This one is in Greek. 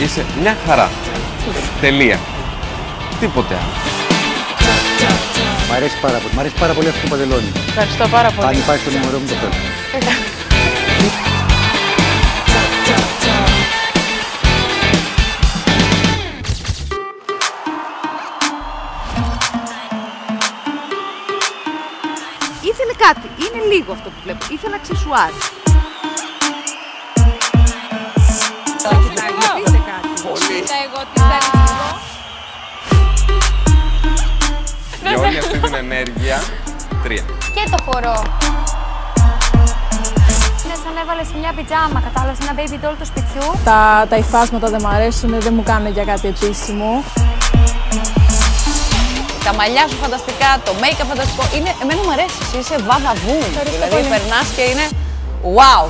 είσαι μια χαρά. Τελεία. Τίποτε άλλο. Μ' αρέσει πάρα πολύ. Μ' αρέσει πάρα πολύ αυτό το παντελόνι. Ευχαριστώ πάρα πολύ. Αν υπάρχει το νούμερο μου το θέλω. Ήθελε κάτι. Είναι λίγο αυτό που βλέπω. Ήθελε αξεσουάρ. Όλη αυτή την ενέργεια, τρία. Και το χορό. Είναι σαν έβαλε μια πιτζάμα, κατάλαβες ένα baby doll του σπιτιού. Τα, τα υφάσματα δεν μου αρέσουν, δεν μου κάνουν για κάτι επίσημο. Τα μαλλιά σου φανταστικά, το make-up φανταστικό. Είναι, εμένα μου αρέσει, είσαι βαβαβού. Δηλαδή πολύ. περνάς και είναι wow.